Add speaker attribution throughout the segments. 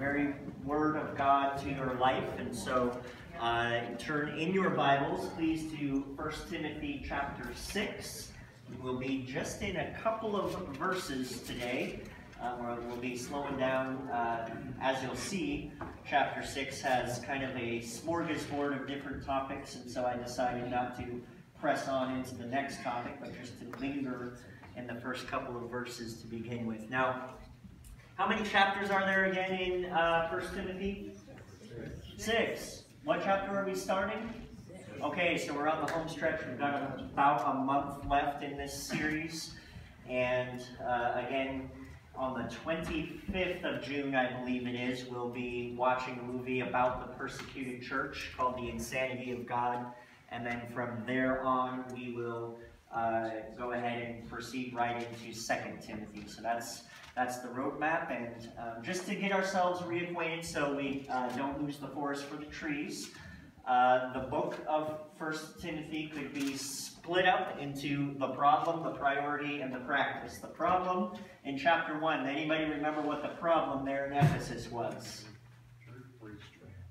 Speaker 1: very Word of God to your life. And so uh, turn in your Bibles, please, to 1 Timothy chapter 6. We'll be just in a couple of verses today. Uh, we'll be slowing down. Uh, as you'll see, chapter 6 has kind of a smorgasbord of different topics, and so I decided not to press on into the next topic, but just to linger in the first couple of verses to begin with. Now, how many chapters are there again in uh, 1 Timothy? Six. What chapter are we starting? Okay, so we're on the home stretch. We've got about a month left in this series. And uh, again, on the 25th of June, I believe it is, we'll be watching a movie about the persecuted church called The Insanity of God. And then from there on, we will uh, go ahead and proceed right into 2 Timothy. So that's that's the roadmap, and um, just to get ourselves reacquainted so we uh, don't lose the forest for the trees, uh, the book of First Timothy could be split up into the problem, the priority, and the practice. The problem in chapter 1, anybody remember what the problem there in Ephesus was?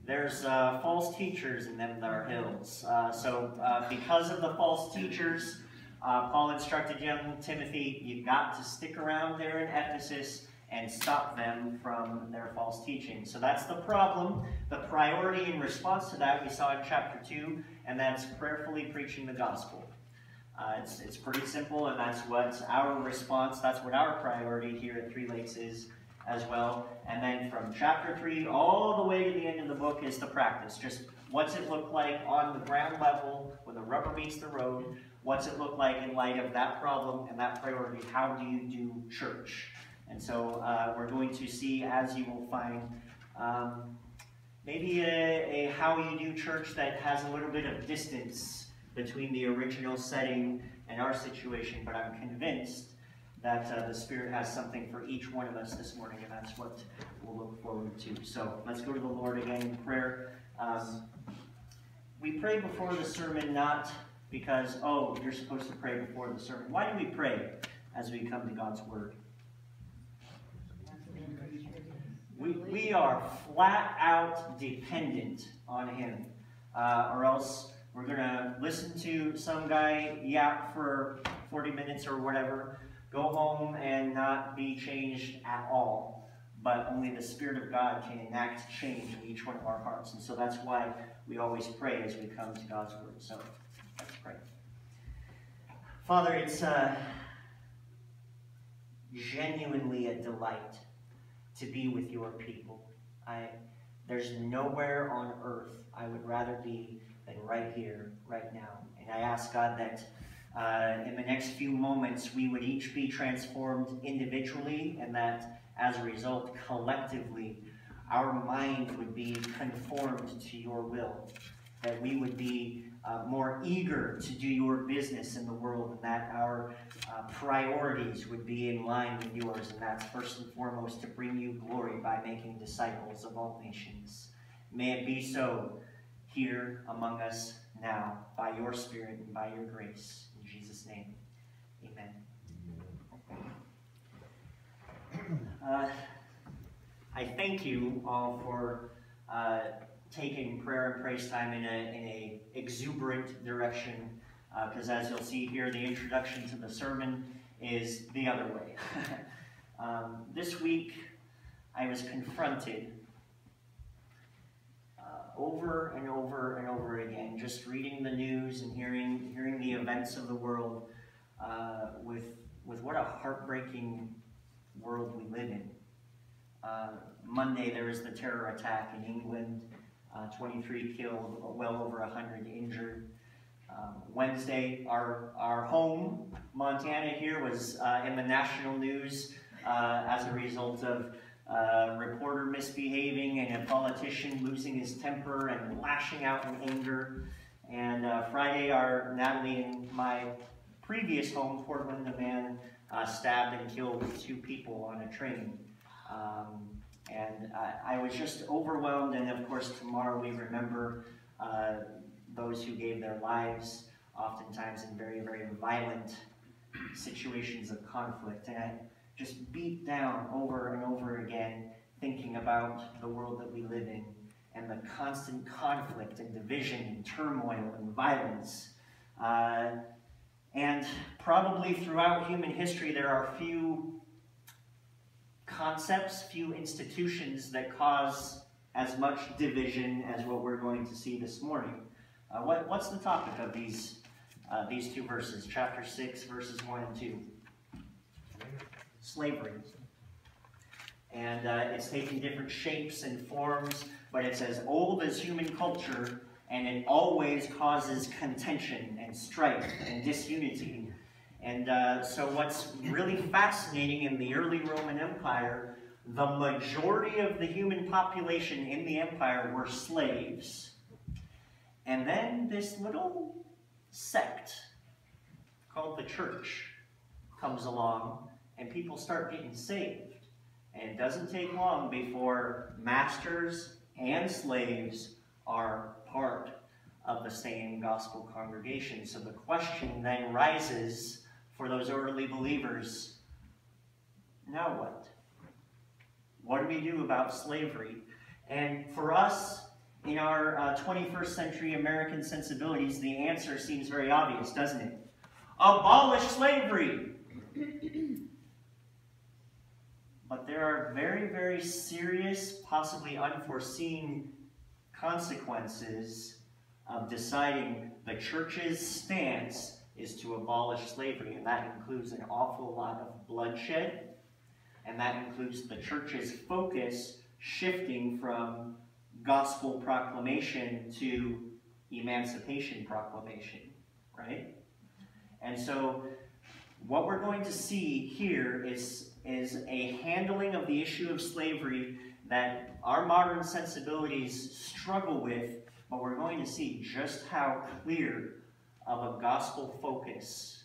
Speaker 1: There's uh, false teachers in them that are hills. Uh, so uh, because of the false teachers, uh, Paul instructed young Timothy, you've got to stick around there in Ephesus and stop them from their false teaching. So that's the problem. The priority in response to that we saw in chapter 2, and that's prayerfully preaching the gospel. Uh, it's, it's pretty simple, and that's what our response, that's what our priority here at Three Lakes is as well. And then from chapter 3 all the way to the end of the book is the practice. Just what's it look like on the ground level when the rubber meets the road? What's it look like in light of that problem and that priority? How do you do church? And so uh, we're going to see, as you will find, um, maybe a, a, how you do church that has a little bit of distance between the original setting and our situation, but I'm convinced that uh, the Spirit has something for each one of us this morning, and that's what we'll look forward to. So let's go to the Lord again in prayer. Um, we pray before the sermon not because, oh, you're supposed to pray before the sermon. Why do we pray as we come to God's Word? We, we are flat out dependent on Him, uh, or else we're going to listen to some guy yap for 40 minutes or whatever, go home and not be changed at all. But only the Spirit of God can enact change in each one of our hearts. And so that's why we always pray as we come to God's Word. So pray. Father, it's uh, genuinely a delight to be with your people. I, there's nowhere on earth I would rather be than right here, right now. And I ask God that uh, in the next few moments we would each be transformed individually and that as a result, collectively, our mind would be conformed to your will. That we would be uh, more eager to do your business in the world and that our uh, priorities would be in line with yours. And that's first and foremost to bring you glory by making disciples of all nations. May it be so here among us now by your Spirit and by your grace. In Jesus' name, amen. Uh, I thank you all for uh, taking prayer and praise time in a, in a exuberant direction because uh, as you'll see here, the introduction to the sermon is the other way. um, this week, I was confronted uh, over and over and over again, just reading the news and hearing, hearing the events of the world uh, with, with what a heartbreaking world we live in. Uh, Monday, there was the terror attack in England uh, 23 killed, well over 100 injured. Um, Wednesday, our, our home, Montana here, was uh, in the national news uh, as a result of a uh, reporter misbehaving and a politician losing his temper and lashing out in anger. And uh, Friday, our Natalie and my previous home, Portland, a man uh, stabbed and killed two people on a train. Um, and I, I was just overwhelmed, and of course, tomorrow we remember uh, those who gave their lives, oftentimes in very, very violent situations of conflict. And I just beat down over and over again thinking about the world that we live in and the constant conflict and division and turmoil and violence. Uh, and probably throughout human history, there are few concepts, few institutions that cause as much division as what we're going to see this morning. Uh, what, what's the topic of these, uh, these two verses, chapter 6, verses 1 and 2? Slavery. And uh, it's taking different shapes and forms, but it's as old as human culture, and it always causes contention and strife and disunity. And uh, so what's really fascinating in the early Roman Empire, the majority of the human population in the empire were slaves. And then this little sect called the church comes along and people start getting saved. And it doesn't take long before masters and slaves are part of the same gospel congregation. So the question then rises for those early believers, now what? What do we do about slavery? And for us, in our uh, 21st century American sensibilities, the answer seems very obvious, doesn't it? Abolish slavery! but there are very, very serious, possibly unforeseen consequences of deciding the church's stance is to abolish slavery, and that includes an awful lot of bloodshed, and that includes the church's focus shifting from gospel proclamation to emancipation proclamation, right? And so what we're going to see here is, is a handling of the issue of slavery that our modern sensibilities struggle with, but we're going to see just how clear of a gospel focus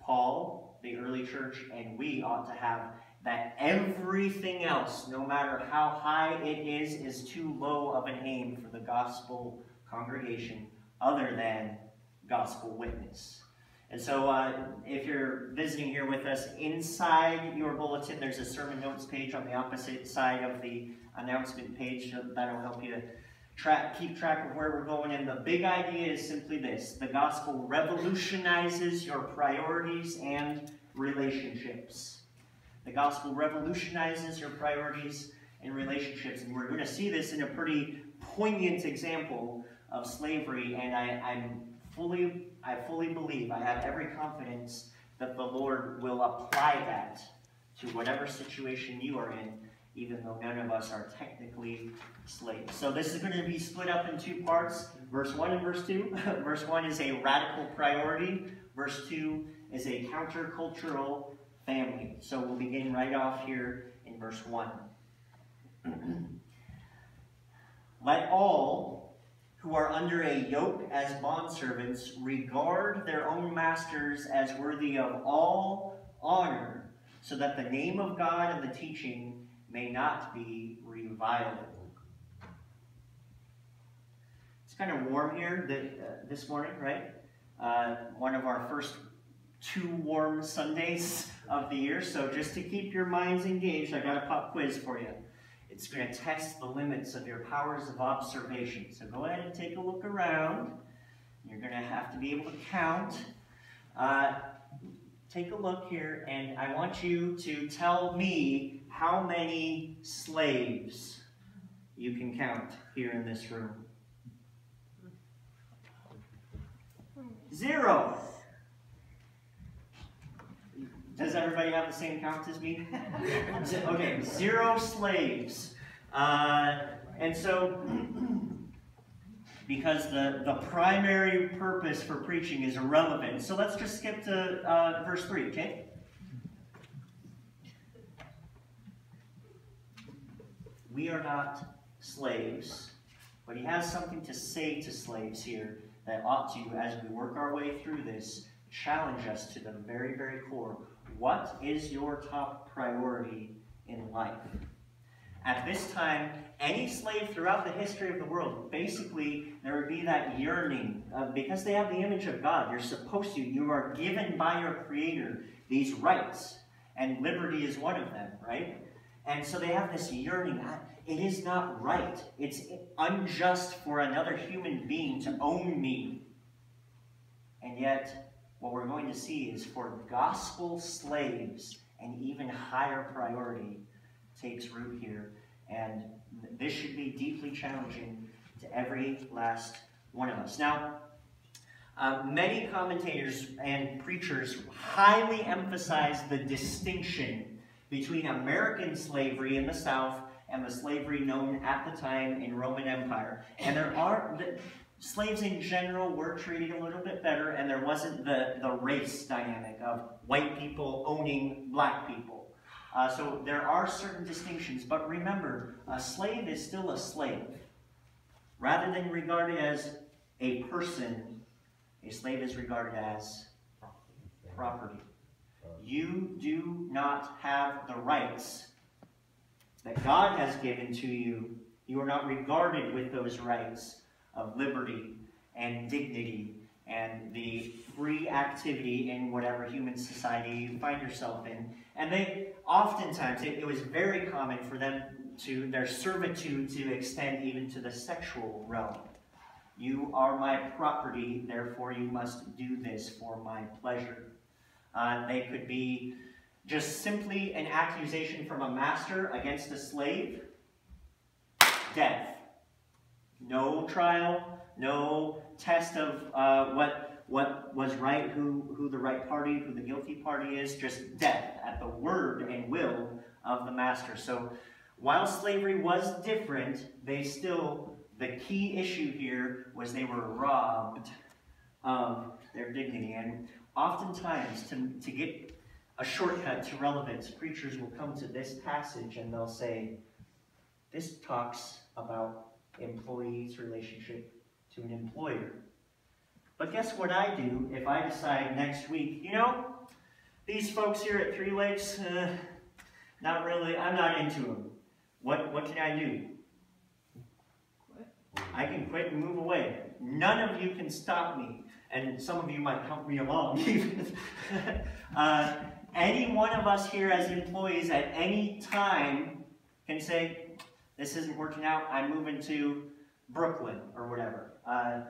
Speaker 1: Paul, the early church, and we ought to have that everything else, no matter how high it is, is too low of an aim for the gospel congregation other than gospel witness. And so uh, if you're visiting here with us, inside your bulletin, there's a sermon notes page on the opposite side of the announcement page. That'll help you track, keep track of where we're going. And the big idea is simply this. The gospel revolutionizes your priorities and relationships. The gospel revolutionizes your priorities and relationships. And we're going to see this in a pretty poignant example of slavery. And I, I'm fully, I fully believe, I have every confidence that the Lord will apply that to whatever situation you are in even though none of us are technically slaves. So this is going to be split up in two parts, verse 1 and verse 2. verse 1 is a radical priority. Verse 2 is a countercultural family. So we'll begin right off here in verse 1. Let all who are under a yoke as bondservants regard their own masters as worthy of all honor, so that the name of God and the teaching may not be reviled. It's kind of warm here uh, this morning, right? Uh, one of our first two warm Sundays of the year. So just to keep your minds engaged, I got a pop quiz for you. It's going to test the limits of your powers of observation. So go ahead and take a look around. You're going to have to be able to count. Uh, take a look here, and I want you to tell me how many slaves you can count here in this room. Zero. Does everybody have the same count as me? okay, zero slaves. Uh, and so, because the, the primary purpose for preaching is irrelevant. So let's just skip to uh, verse 3, okay? We are not slaves, but he has something to say to slaves here that ought to, as we work our way through this, challenge us to the very, very core. What is your top priority in life? At this time, any slave throughout the history of the world, basically, there would be that yearning. Uh, because they have the image of God, you're supposed to, you are given by your Creator these rights, and liberty is one of them, right? And so they have this yearning. It is not right. It's unjust for another human being to own me. And yet, what we're going to see is for gospel slaves, an even higher priority takes root here. And this should be deeply challenging to every last one of us. Now, uh, many commentators and preachers highly emphasize the distinction between American slavery in the South and the slavery known at the time in Roman Empire. And there are, the, slaves in general were treated a little bit better, and there wasn't the, the race dynamic of white people owning black people. Uh, so there are certain distinctions, but remember, a slave is still a slave. Rather than regarded as a person, a slave is regarded as property. You do not have the rights that God has given to you. You are not regarded with those rights of liberty and dignity and the free activity in whatever human society you find yourself in. And they, oftentimes, it, it was very common for them to, their servitude to extend even to the sexual realm. You are my property, therefore you must do this for my pleasure. Uh, they could be just simply an accusation from a master against a slave. Death. No trial, no test of uh, what, what was right, who, who the right party, who the guilty party is, just death at the word and will of the master. So while slavery was different, they still, the key issue here was they were robbed of their dignity. And oftentimes, to, to get a shortcut to relevance, preachers will come to this passage and they'll say, this talks about employee's relationship to an employer. But guess what I do if I decide next week, you know, these folks here at Three Lakes, uh, not really, I'm not into them. What, what can I do? I can quit and move away. None of you can stop me. And some of you might help me along. uh, any one of us here as employees at any time can say, this isn't working out, I'm moving to Brooklyn or whatever. Uh,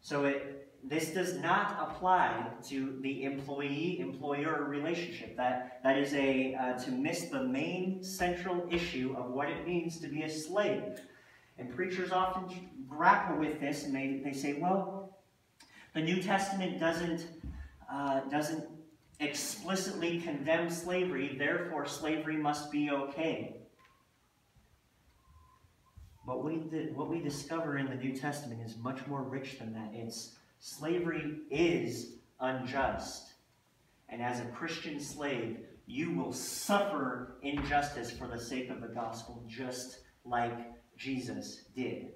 Speaker 1: so it, this does not apply to the employee-employer relationship. That, that is a, uh, to miss the main central issue of what it means to be a slave. And preachers often grapple with this and they, they say, well, the New Testament doesn't, uh, doesn't explicitly condemn slavery, therefore slavery must be okay. But we, what we discover in the New Testament is much more rich than that. It's slavery is unjust. And as a Christian slave, you will suffer injustice for the sake of the gospel, just like Jesus did.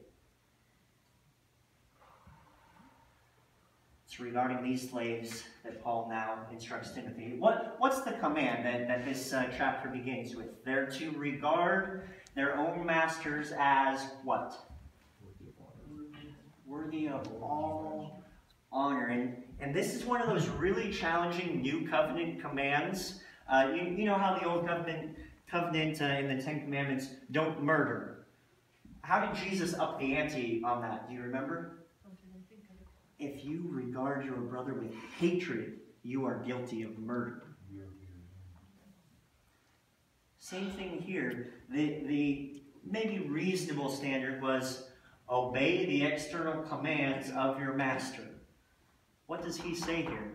Speaker 1: It's regarding these slaves that Paul now instructs Timothy. What, what's the command that, that this uh, chapter begins with? They're to regard their own masters as what? Worthy of all honor. And, and this is one of those really challenging New Covenant commands. Uh, you, you know how the Old Covenant, covenant uh, in the Ten Commandments don't murder. How did Jesus up the ante on that? Do you remember? If you regard your brother with hatred, you are guilty of murder. Same thing here. The, the maybe reasonable standard was obey the external commands of your master. What does he say here?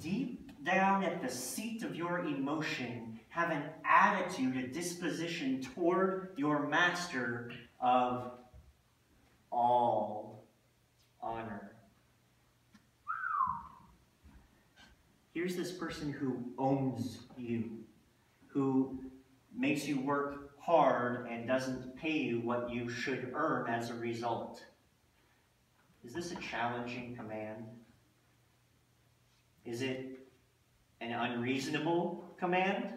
Speaker 1: Deep down at the seat of your emotion, have an attitude, a disposition toward your master of all honor. Here's this person who owns you, who makes you work hard and doesn't pay you what you should earn as a result. Is this a challenging command? Is it an unreasonable command?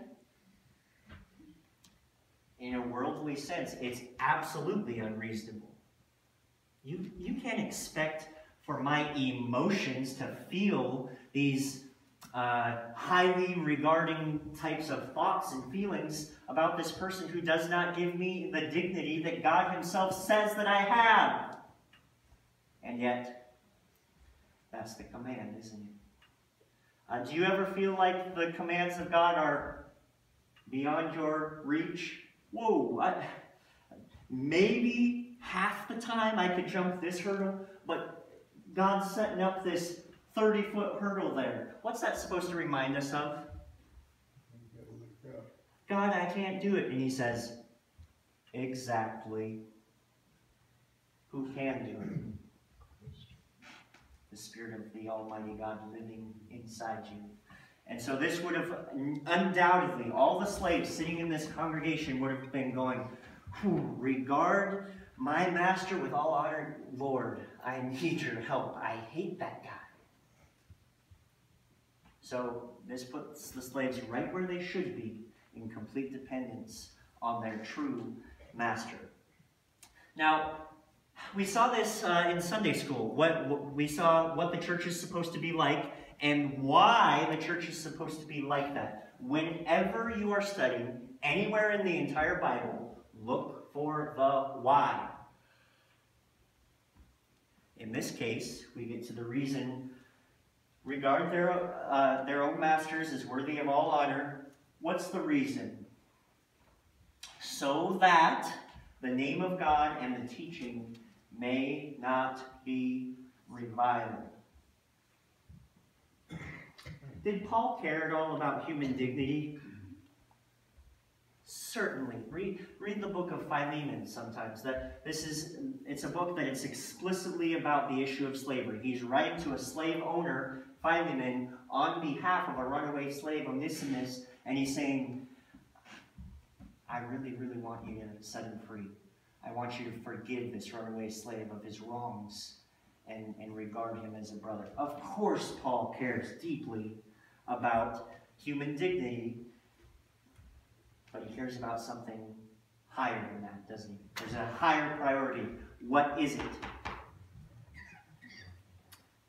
Speaker 1: In a worldly sense, it's absolutely unreasonable. You, you can't expect for my emotions to feel these uh, highly regarding types of thoughts and feelings about this person who does not give me the dignity that God Himself says that I have. And yet, that's the command, isn't it? Uh, do you ever feel like the commands of God are beyond your reach? Whoa, I, maybe half the time I could jump this hurdle, but God's setting up this 30 foot hurdle there. What's that supposed to remind us of? God, I can't do it. And he says, exactly. Who can do it? The Spirit of the Almighty God living inside you. And so this would have undoubtedly, all the slaves sitting in this congregation would have been going, regard my master with all honor, Lord, I need your help. I hate that guy. So this puts the slaves right where they should be in complete dependence on their true master. Now, we saw this uh, in Sunday school. What, what, we saw what the church is supposed to be like and why the church is supposed to be like that. Whenever you are studying anywhere in the entire Bible, look for the why. In this case, we get to the reason regard their, uh, their own masters as worthy of all honor. What's the reason? So that the name of God and the teaching may not be reviled. Did Paul care at all about human dignity? Certainly. Read, read the book of Philemon sometimes. That this is it's a book that it's explicitly about the issue of slavery. He's writing to a slave owner Philemon on behalf of a runaway slave, Onesimus, and he's saying, I really, really want you to set him free. I want you to forgive this runaway slave of his wrongs and, and regard him as a brother. Of course, Paul cares deeply about human dignity, but he cares about something higher than that, doesn't he? There's a higher priority. What is it?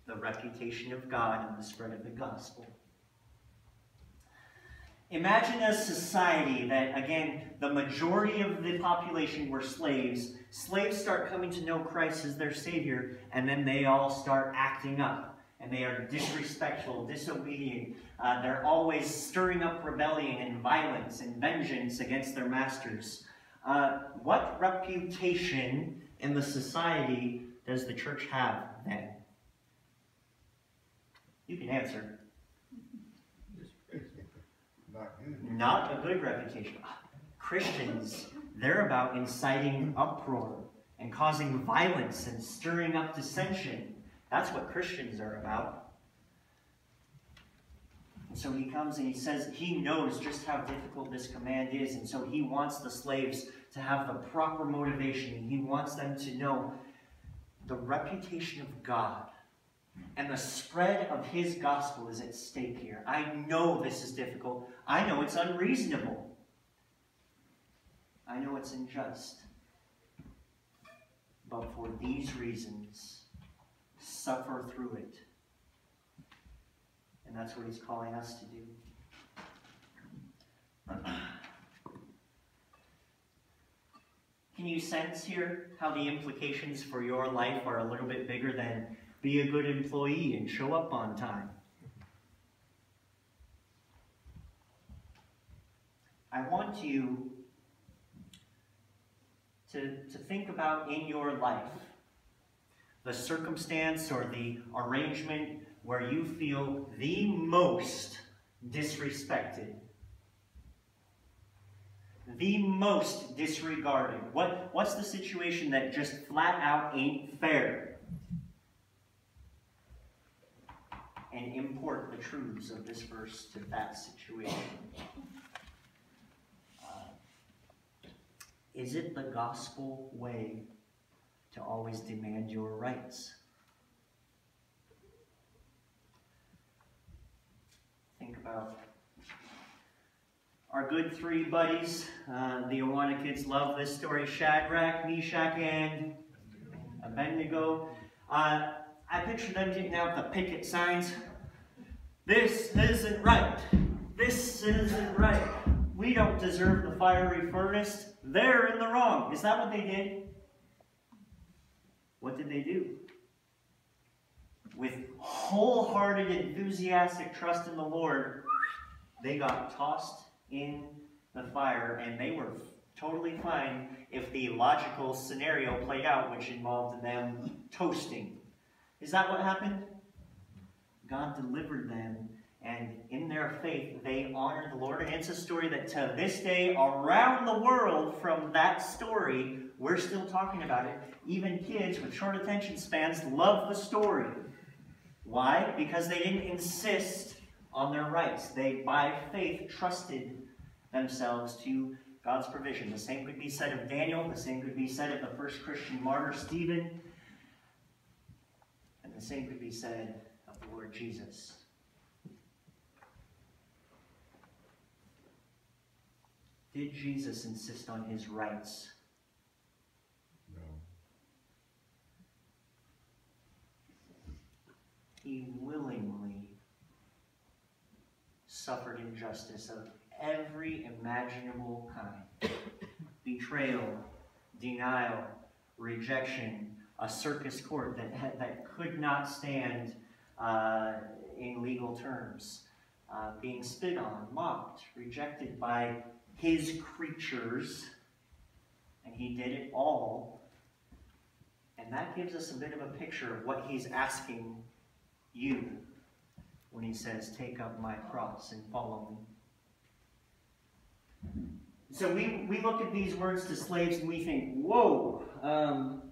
Speaker 1: the reputation of God and the spread of the gospel. Imagine a society that, again, the majority of the population were slaves. Slaves start coming to know Christ as their Savior, and then they all start acting up. And they are disrespectful, disobedient. Uh, they're always stirring up rebellion and violence and vengeance against their masters. Uh, what reputation in the society does the church have then? You can answer.
Speaker 2: Not good.
Speaker 1: Not a good reputation. Christians, they're about inciting uproar and causing violence and stirring up dissension. That's what Christians are about. And so he comes and he says he knows just how difficult this command is, and so he wants the slaves to have the proper motivation. He wants them to know the reputation of God and the spread of his gospel is at stake here. I know this is difficult. I know it's unreasonable. I know it's unjust. But for these reasons, suffer through it. And that's what he's calling us to do. Can you sense here how the implications for your life are a little bit bigger than be a good employee and show up on time. I want you to, to think about in your life the circumstance or the arrangement where you feel the most disrespected, the most disregarded. What, what's the situation that just flat out ain't fair? and import the truths of this verse to that situation. Uh, is it the gospel way to always demand your rights? Think about our good three buddies. Uh, the Awana kids love this story. Shadrach, Meshach, and Abednego. Uh, I picture them getting out the picket signs This isn't right. This isn't right. We don't deserve the fiery furnace. They're in the wrong. Is that what they did? What did they do? With wholehearted, enthusiastic trust in the Lord, they got tossed in the fire and they were totally fine if the logical scenario played out, which involved them toasting. Is that what happened? God delivered them, and in their faith, they honored the Lord. And it's a story that to this day, around the world, from that story, we're still talking about it. Even kids with short attention spans love the story. Why? Because they didn't insist on their rights. They, by faith, trusted themselves to God's provision. The same could be said of Daniel. The same could be said of the first Christian martyr, Stephen. And the same could be said of the Lord Jesus. Did Jesus insist on his rights?
Speaker 2: No.
Speaker 1: He willingly suffered injustice of every imaginable kind. Betrayal, denial, rejection, a circus court that, that could not stand uh, in legal terms, uh, being spit on, mocked, rejected by his creatures, and he did it all. And that gives us a bit of a picture of what he's asking you when he says, Take up my cross and follow me. So we, we look at these words to slaves and we think, whoa, um,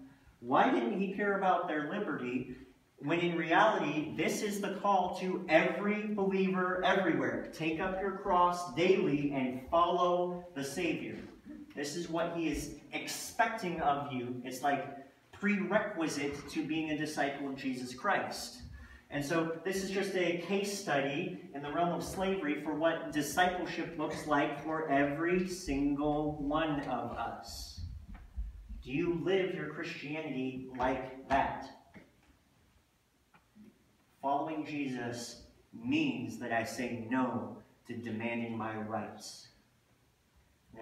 Speaker 1: why didn't he care about their liberty? When in reality, this is the call to every believer everywhere. Take up your cross daily and follow the Savior. This is what he is expecting of you. It's like prerequisite to being a disciple of Jesus Christ. And so this is just a case study in the realm of slavery for what discipleship looks like for every single one of us. Do you live your Christianity like that? Following Jesus means that I say no to demanding my rights.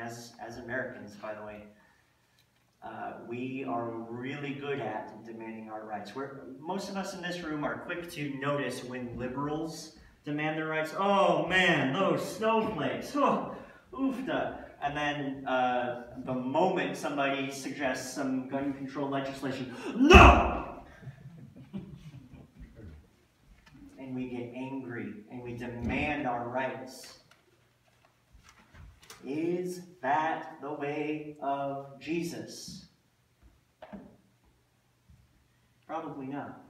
Speaker 1: As, as Americans, by the way, uh, we are really good at demanding our rights. We're, most of us in this room are quick to notice when liberals demand their rights. Oh man, those snowflakes. Oh, oofda. And then uh, the moment somebody suggests some gun control legislation, no! and we get angry and we demand our rights. Is that the way of Jesus? Probably not.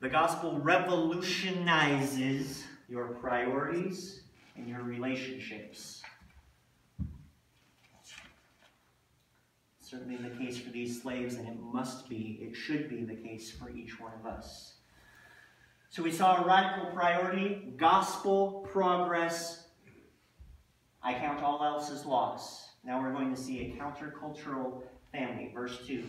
Speaker 1: The gospel revolutionizes your priorities and your relationships. Certainly the case for these slaves, and it must be, it should be the case for each one of us. So we saw a radical priority, gospel progress, I count all else as loss. Now we're going to see a countercultural family. Verse 2.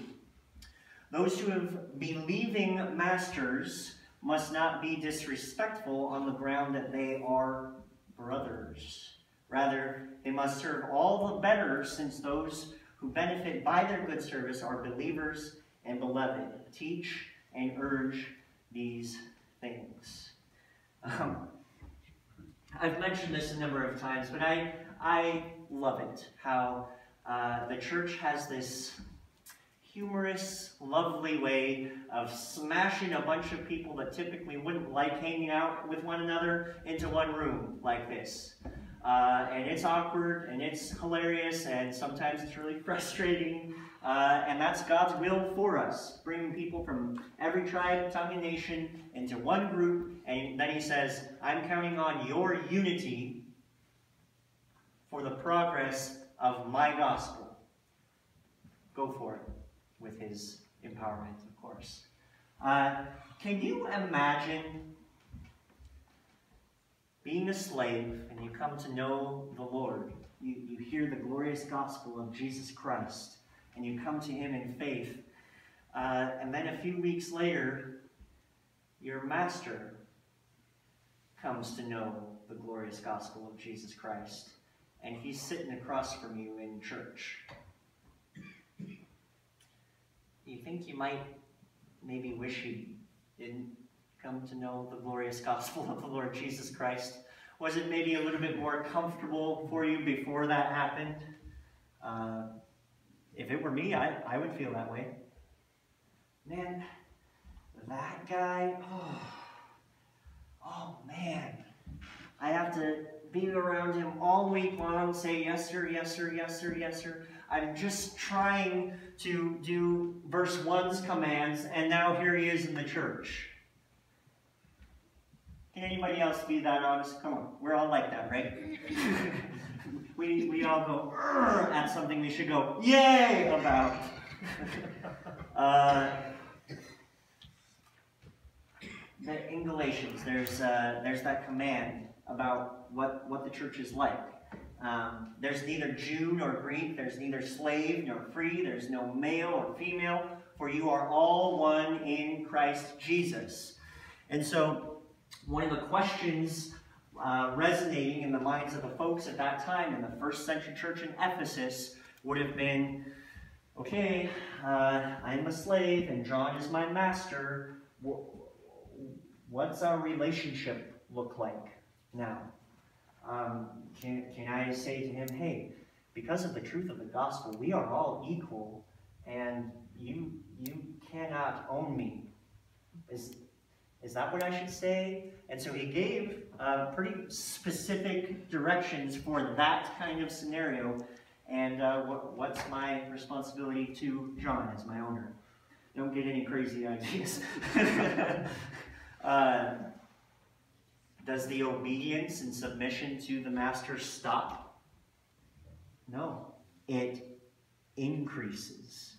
Speaker 1: Those who have believing masters must not be disrespectful on the ground that they are brothers. Rather, they must serve all the better since those who benefit by their good service are believers and beloved. Teach and urge these things. Um, I've mentioned this a number of times, but I, I love it how uh, the church has this humorous, lovely way of smashing a bunch of people that typically wouldn't like hanging out with one another into one room like this. Uh, and it's awkward, and it's hilarious, and sometimes it's really frustrating. Uh, and that's God's will for us, bringing people from every tribe, tongue, and nation into one group. And then he says, I'm counting on your unity for the progress of my gospel. Go for it with his empowerment, of course. Uh, can you imagine being a slave and you come to know the Lord? You, you hear the glorious gospel of Jesus Christ and you come to him in faith. Uh, and then a few weeks later, your master comes to know the glorious gospel of Jesus Christ, and he's sitting across from you in church. You think you might maybe wish he didn't come to know the glorious gospel of the Lord Jesus Christ? Was it maybe a little bit more comfortable for you before that happened? Uh, if it were me, I, I would feel that way. Man, that guy, oh, oh man. I have to be around him all week long, say yes sir, yes sir, yes sir, yes sir. I'm just trying to do verse 1's commands, and now here he is in the church. Can anybody else be that honest? Come on, we're all like that, right? we, we all go at something we should go yay about. uh, in Galatians, there's uh, there's that command about what what the church is like. Um, there's neither Jew nor Greek. There's neither slave nor free. There's no male or female, for you are all one in Christ Jesus. And so, one of the questions uh, resonating in the minds of the folks at that time in the first century church in Ephesus would have been, okay, uh, I'm a slave and John is my master. What's our relationship look like now? Um, can, can I say to him, hey, because of the truth of the gospel, we are all equal, and you, you cannot own me. Is, is that what I should say? And so he gave uh, pretty specific directions for that kind of scenario. And uh, what, what's my responsibility to John as my owner? Don't get any crazy ideas. uh, does the obedience and submission to the master stop? No, it increases.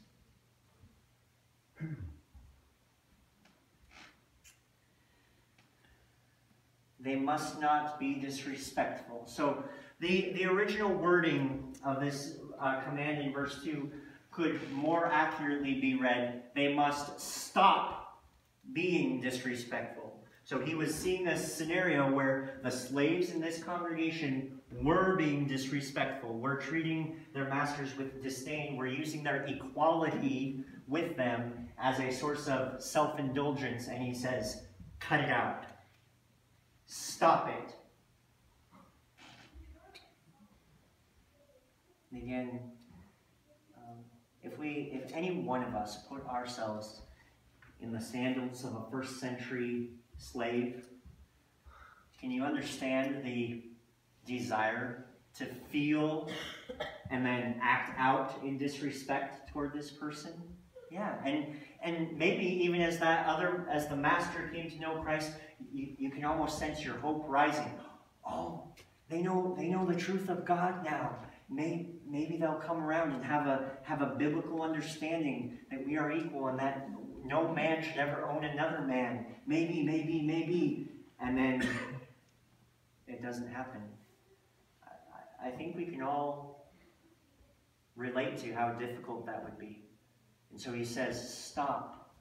Speaker 1: they must not be disrespectful. So the, the original wording of this uh, command in verse 2 could more accurately be read, they must stop being disrespectful. So he was seeing a scenario where the slaves in this congregation were being disrespectful, were treating their masters with disdain, were using their equality with them as a source of self-indulgence. And he says, cut it out. Stop it. And again, um, if we, if any one of us put ourselves in the sandals of a first century slave? Can you understand the desire to feel and then act out in disrespect toward this person? Yeah, and and maybe even as that other, as the master came to know Christ, you, you can almost sense your hope rising. Oh, they know they know the truth of God now. Maybe, maybe they'll come around and have a have a biblical understanding that we are equal and that no man should ever own another man. Maybe, maybe, maybe. And then it doesn't happen. I, I think we can all relate to how difficult that would be. And so he says, stop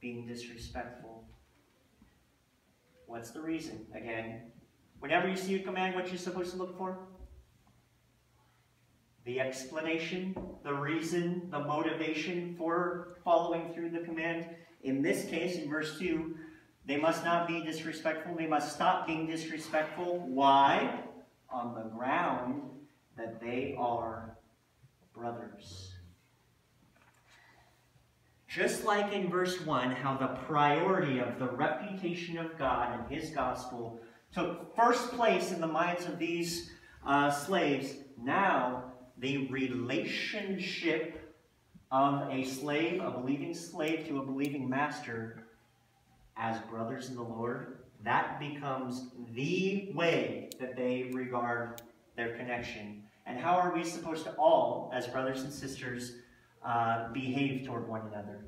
Speaker 1: being disrespectful. What's the reason? Again, whenever you see a command, what you're supposed to look for? The explanation, the reason, the motivation for following through the command. In this case, in verse 2, they must not be disrespectful. They must stop being disrespectful. Why? On the ground that they are brothers. Just like in verse 1, how the priority of the reputation of God and his gospel took first place in the minds of these uh, slaves, now the relationship of a slave, a believing slave to a believing master as brothers in the Lord, that becomes the way that they regard their connection. And how are we supposed to all, as brothers and sisters, uh, behave toward one another?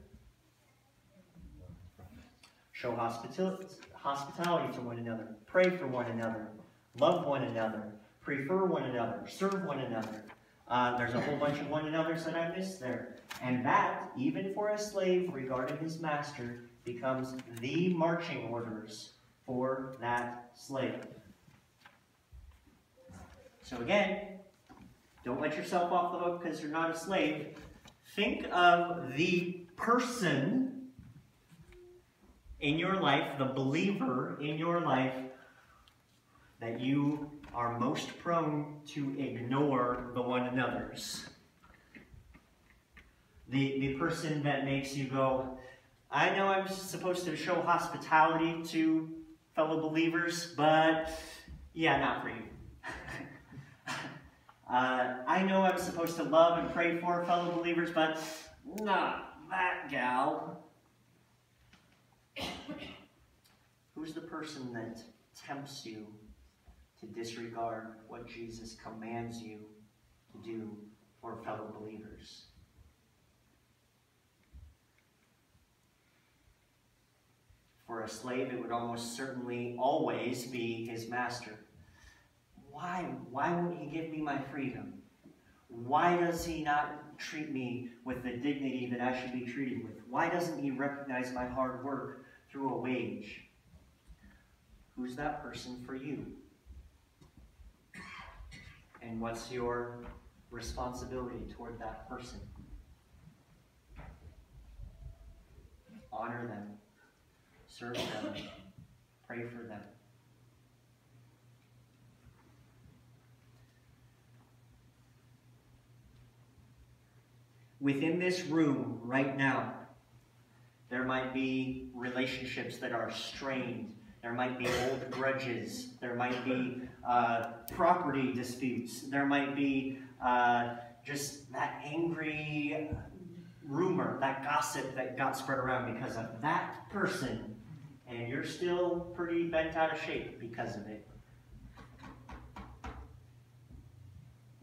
Speaker 1: Show hospitality, hospitality to one another, pray for one another, love one another, prefer one another, serve one another, uh, there's a whole bunch of one another's that I missed there. And that, even for a slave regarding his master, becomes the marching orders for that slave. So again, don't let yourself off the hook because you're not a slave. Think of the person in your life, the believer in your life, that you are most prone to ignore the one another's. The, the person that makes you go, I know I'm supposed to show hospitality to fellow believers, but yeah, not for you. uh, I know I'm supposed to love and pray for fellow believers, but not that gal. Who's the person that tempts you to disregard what Jesus commands you to do for fellow believers? For a slave, it would almost certainly always be his master. Why? Why won't he give me my freedom? Why does he not treat me with the dignity that I should be treated with? Why doesn't he recognize my hard work through a wage? Who's that person for you? And what's your responsibility toward that person? Honor them serve them, pray for them. Within this room right now, there might be relationships that are strained. There might be old grudges. There might be uh, property disputes. There might be uh, just that angry rumor, that gossip that got spread around because of that person and you're still pretty bent out of shape because of it.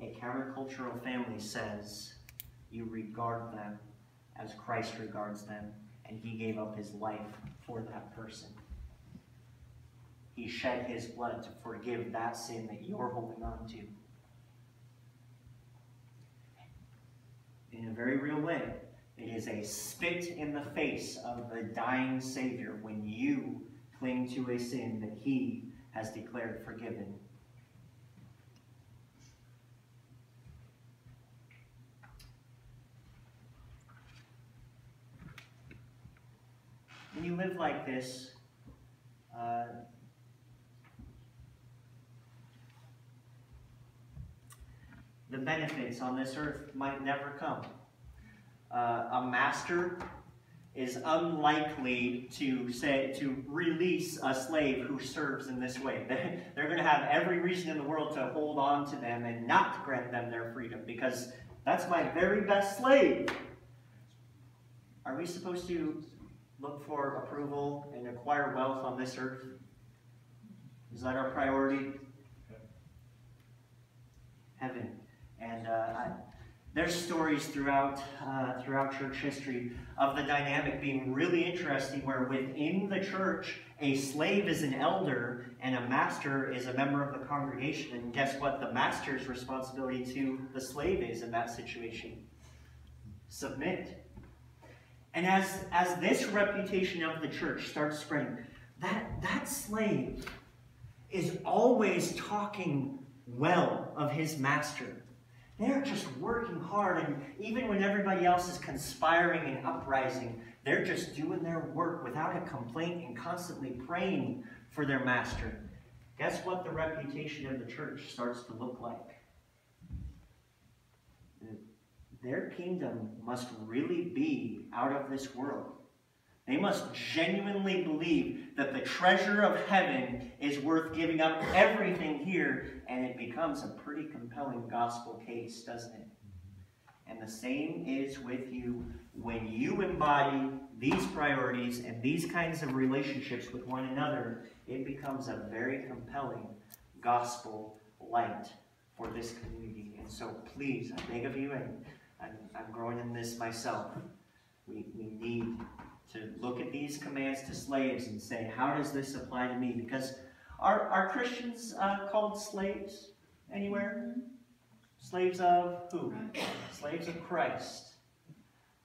Speaker 1: A countercultural family says you regard them as Christ regards them, and he gave up his life for that person. He shed his blood to forgive that sin that you're holding on to. In a very real way, it is a spit in the face of the dying Savior when you cling to a sin that he has declared forgiven. When you live like this, uh, the benefits on this earth might never come uh, a master is unlikely to say to release a slave who serves in this way. They're going to have every reason in the world to hold on to them and not grant them their freedom because that's my very best slave. Are we supposed to look for approval and acquire wealth on this earth? Is that our priority? Heaven. And uh, I, there's stories throughout, uh, throughout church history of the dynamic being really interesting where within the church, a slave is an elder and a master is a member of the congregation. And guess what? The master's responsibility to the slave is in that situation. Submit. And as, as this reputation of the church starts spreading, that, that slave is always talking well of his master. They're just working hard, and even when everybody else is conspiring and uprising, they're just doing their work without a complaint and constantly praying for their master. Guess what the reputation of the church starts to look like? Their kingdom must really be out of this world. They must genuinely believe that the treasure of heaven is worth giving up everything here, and it becomes a pretty compelling gospel case, doesn't it? And the same is with you when you embody these priorities and these kinds of relationships with one another, it becomes a very compelling gospel light for this community. And so please, I beg of you, and I'm, I'm growing in this myself, we, we need to look at these commands to slaves and say, how does this apply to me? Because are, are Christians uh, called slaves anywhere? Slaves of who? Slaves of Christ.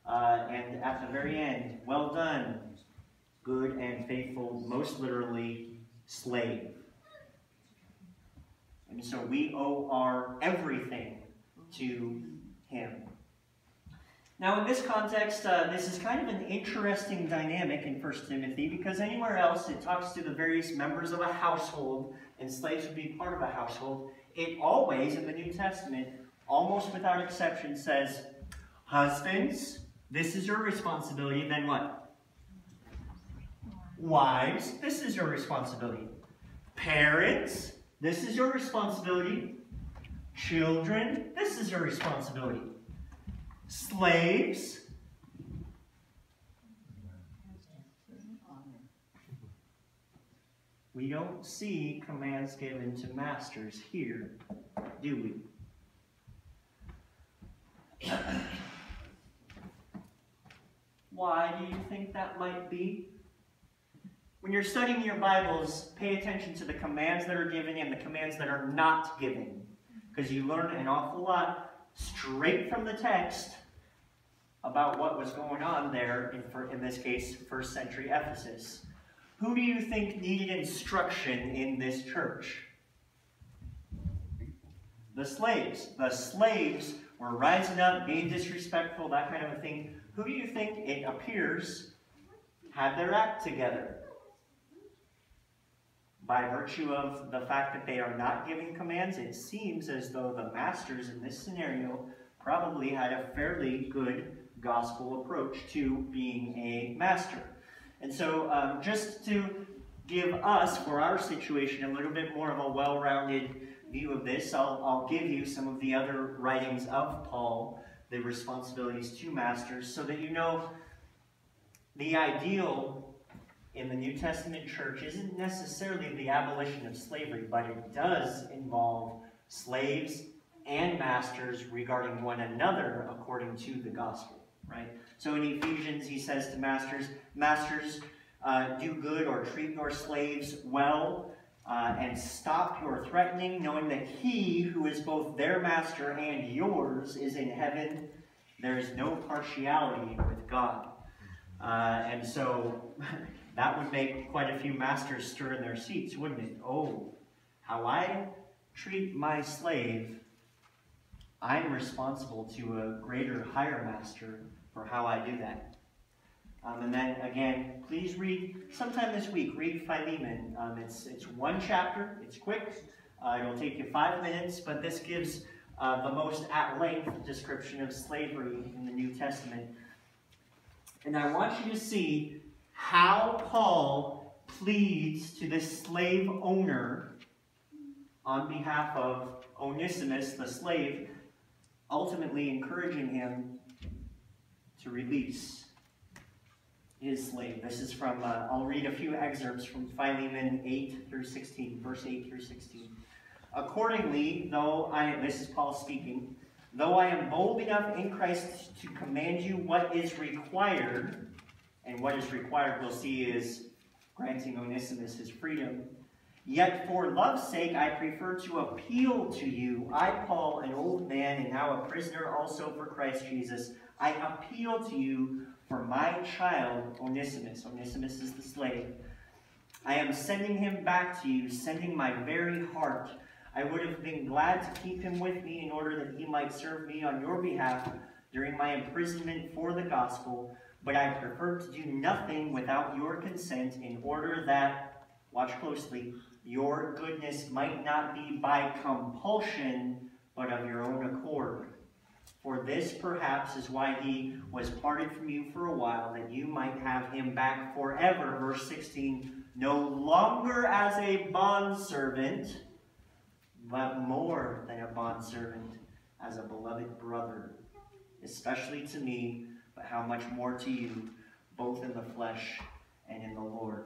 Speaker 1: Uh, and at the very end, well done, good and faithful, most literally, slave. And so we owe our everything to him. Now, in this context, uh, this is kind of an interesting dynamic in 1 Timothy because anywhere else it talks to the various members of a household, and slaves would be part of a household. It always, in the New Testament, almost without exception, says, Husbands, this is your responsibility. Then what? Wives, this is your responsibility. Parents, this is your responsibility. Children, this is your responsibility. Slaves, we don't see commands given to masters here, do we? Why do you think that might be? When you're studying your Bibles, pay attention to the commands that are given and the commands that are not given. Because you learn an awful lot straight from the text about what was going on there, in, for, in this case, first century Ephesus. Who do you think needed instruction in this church? The slaves. The slaves were rising up, being disrespectful, that kind of a thing. Who do you think it appears had their act together? By virtue of the fact that they are not giving commands, it seems as though the masters in this scenario probably had a fairly good gospel approach to being a master. And so, um, just to give us, for our situation, a little bit more of a well rounded view of this, I'll, I'll give you some of the other writings of Paul, the responsibilities to masters, so that you know the ideal in the New Testament church isn't necessarily the abolition of slavery, but it does involve slaves and masters regarding one another according to the gospel, right? So in Ephesians, he says to masters, Masters, uh, do good or treat your slaves well, uh, and stop your threatening, knowing that he who is both their master and yours is in heaven. There is no partiality with God. Uh, and so that would make quite a few masters stir in their seats, wouldn't it? Oh, how I treat my slave, I'm responsible to a greater, higher master for how I do that. Um, and then again, please read sometime this week. Read Philemon. Um, it's it's one chapter. It's quick. Uh, it'll take you five minutes, but this gives uh, the most at length description of slavery in the New Testament. And I want you to see how Paul pleads to this slave owner on behalf of Onesimus, the slave, ultimately encouraging him to release his slave. This is from, uh, I'll read a few excerpts from Philemon 8 through 16, verse 8 through 16. Accordingly, though I, this is Paul speaking, though I am bold enough in Christ to command you what is required, and what is required we'll see is granting Onesimus his freedom, Yet for love's sake I prefer to appeal to you. I, Paul, an old man and now a prisoner also for Christ Jesus, I appeal to you for my child, Onesimus. Onesimus is the slave. I am sending him back to you, sending my very heart. I would have been glad to keep him with me in order that he might serve me on your behalf during my imprisonment for the gospel, but I prefer to do nothing without your consent in order that, watch closely, your goodness might not be by compulsion, but of your own accord. For this perhaps is why he was parted from you for a while, that you might have him back forever. Verse 16, no longer as a bondservant, but more than a bondservant, as a beloved brother, especially to me, how much more to you, both in the flesh and in the Lord.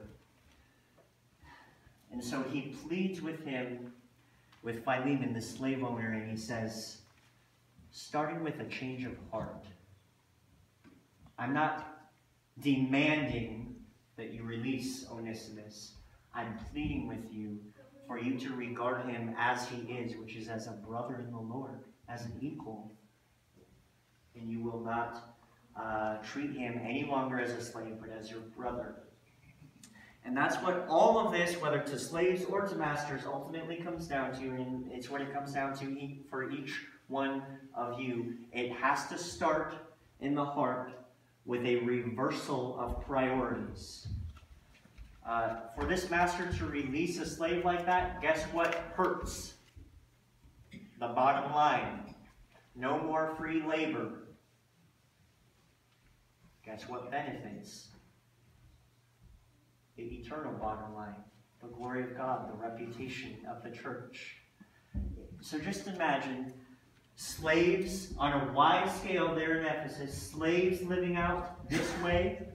Speaker 1: And so he pleads with him, with Philemon, the slave owner, and he says, starting with a change of heart. I'm not demanding that you release Onesimus. I'm pleading with you for you to regard him as he is, which is as a brother in the Lord, as an equal. And you will not uh, treat him any longer as a slave, but as your brother. And that's what all of this, whether to slaves or to masters, ultimately comes down to, and it's what it comes down to for each one of you. It has to start in the heart with a reversal of priorities. Uh, for this master to release a slave like that, guess what hurts? The bottom line. No more free labor. Guess what benefits? The eternal bottom line. The glory of God, the reputation of the church. So just imagine slaves on a wide scale there in Ephesus, slaves living out this way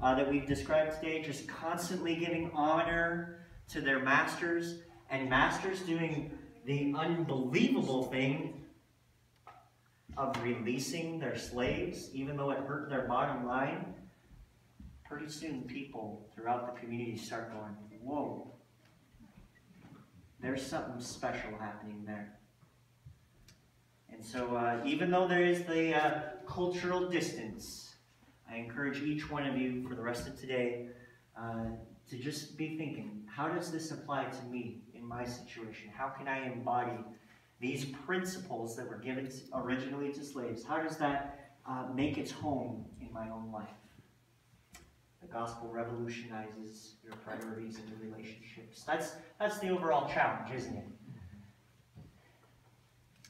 Speaker 1: uh, that we've described today, just constantly giving honor to their masters, and masters doing the unbelievable thing of releasing their slaves, even though it hurt their bottom line. Pretty soon, people throughout the community start going, Whoa, there's something special happening there. And so, uh, even though there is the uh, cultural distance, I encourage each one of you for the rest of today uh, to just be thinking how does this apply to me in my situation? How can I embody these principles that were given originally to slaves? How does that uh, make its home in my own life? The gospel revolutionizes your priorities and your relationships. That's, that's the overall challenge, isn't it?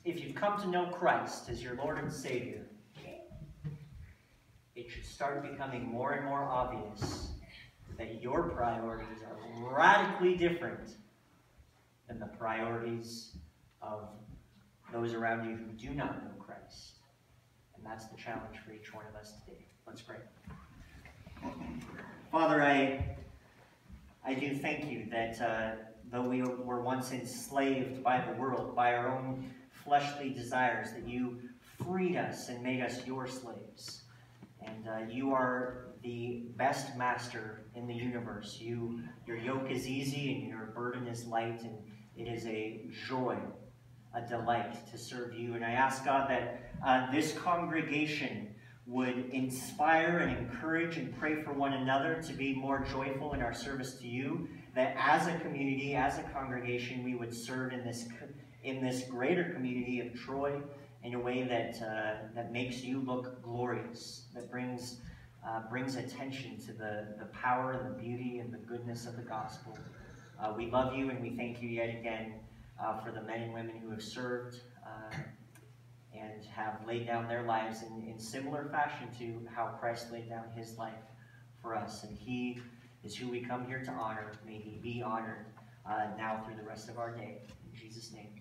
Speaker 1: If you've come to know Christ as your Lord and Savior, it should start becoming more and more obvious that your priorities are radically different than the priorities of those around you who do not know Christ. And that's the challenge for each one of us today. Let's pray. Father, I, I do thank you that uh, though we were once enslaved by the world, by our own fleshly desires, that you freed us and made us your slaves. And uh, you are the best master in the universe. You, your yoke is easy and your burden is light, and it is a joy, a delight to serve you. And I ask God that uh, this congregation would inspire and encourage and pray for one another to be more joyful in our service to you. That as a community, as a congregation, we would serve in this in this greater community of Troy in a way that, uh, that makes you look glorious, that brings, uh, brings attention to the, the power and the beauty and the goodness of the gospel. Uh, we love you and we thank you yet again uh, for the men and women who have served uh, and have laid down their lives in, in similar fashion to how Christ laid down his life for us. And he is who we come here to honor. May he be honored uh, now through the rest of our day. In Jesus' name.